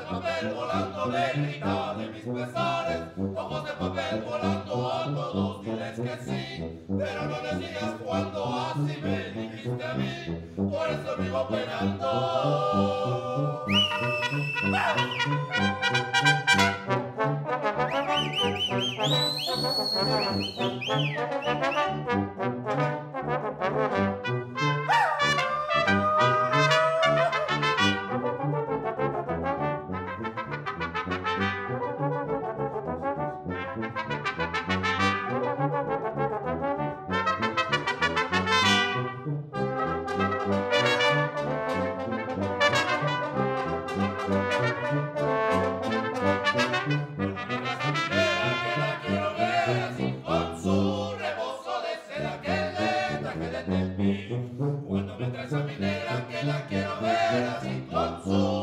de papel volando negrita de mis pesares, ojos de papel volando a todos, diles que sí, pero no les digas cuando así me dijiste a mí, por eso vivo penando. primera que la quiero ver así con su